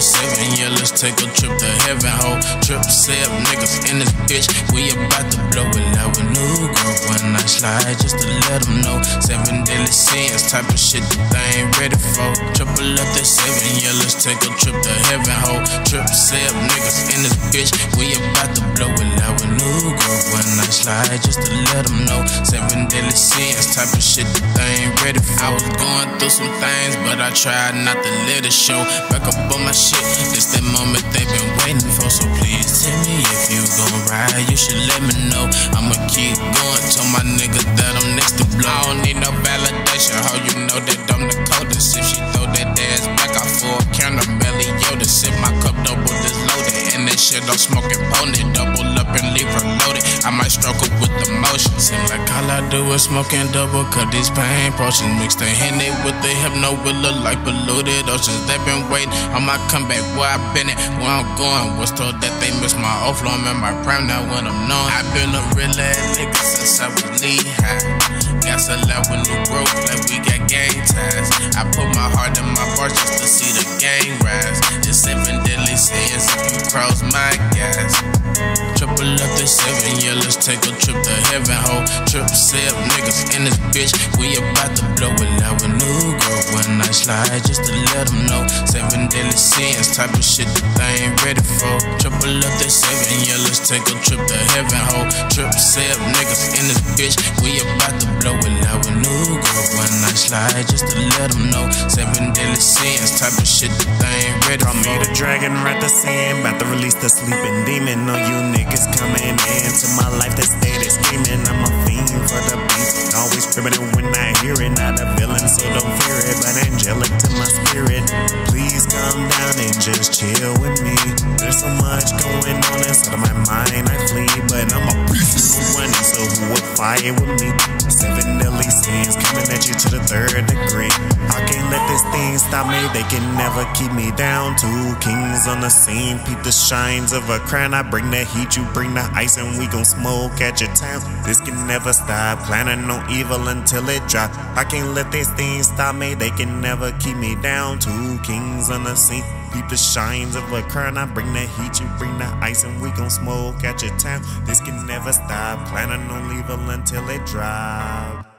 Seven. Yeah, let's take a trip to heaven, ho. TripSev niggas in this bitch. We about to blow it out with new girl when I slide, just to let them know. Seven deadly sins, type of shit that I ain't ready for. Triple up the seven, yeah, let's take a trip to heaven, ho. TripSev niggas in this bitch. We about to blow it out with new girl when I slide, just to let them know. Seven deadly sins, type of shit that I ain't for. I was going through some things, but I tried not to let it show. Back up on my shit, this that moment they've been waiting for. So please tell me if you gon' ride, you should let me know. I'ma keep going, tell my nigga that I'm next to blow. I don't need no validation, how you know that I'm the coldest. If she throw that ass back, I full counter belly Yoda. Sip my cup double this loaded, and that shit I'm smoking potent. Double up and leave her loaded. I might struggle with I do is smoke and double cut these pain potions. Mix the henny with the hypno, will look like polluted oceans. They been waiting on my comeback. Where I been at, where I'm going. Was told that they miss my offload, man. My prime now when I'm known. i been a real ass nigga since I was knee high. Got a lot with new growth, like we got gang ties. I put my heart in my heart just to see the gang rise. It's seven deadly sins if you cross my gas. Triple up the seven yellows, take a trip to heaven, ho. TripSev niggas in this bitch. We about to blow it out with new girl. When I slide, just to let them know. Seven deadly sins, type of shit that they ain't ready for. Triple up the seven yellows, take a trip to heaven, ho. TripSev niggas in this bitch. We about to blow it out with new girl. When I slide, just to let them know. Seven deadly sins, type of shit that they ain't ready me for. the dragon, right the sin. About to release the sleeping demon. Know you niggas coming into my life that steady screaming. I'm a fiend for the beat. Always criminal when I hear it. Not a villain, so don't fear it. But angelic to my spirit. Please come down and just chill with me. There's so much going on inside of my mind. I flee, but I'm a beast. So who would fight with me? Seven coming at you to the third degree. I can't let this thing stop me. They can never keep me down. Two kings on the scene, peep the shines of a crown. I bring the heat, you bring the ice, and we gon' smoke at your town. This can never stop. Planning no evil until it drop. I can't let this thing stop me. They can never keep me down. Two kings on the scene. Peep the shines of a crown. I bring the heat, you bring the ice, and we gon' smoke at your town. This can never stop. Planning no evil until it drop.